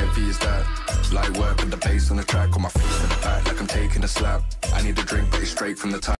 Heavy is that? Light work with the bass on the track, on my feet in the back, like I'm taking a slap. I need a drink, but it's straight from the top.